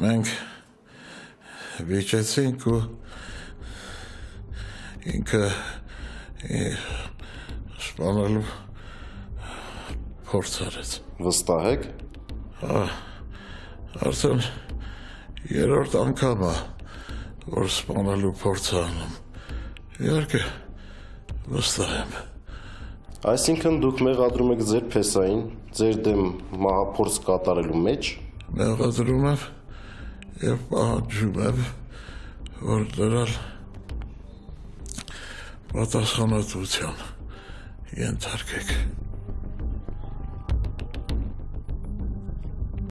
Մենք վիճեցինք ու ինքը սպանալու փորձ արեց։ Վստահ եք։ Արդեն երրորդ անգամ է, որ սպանալու փորձ անում։ Իհարկե, վստահ եմ։ Այսինքն դուք մեղադրում եք ձեր փեսային, ձեր դեմ մահափորձ կատարելու մեջ։ Մեղադրում եմ եւ պահանջում եմ, որ դրալ պատասխանատվության ենթարկեք։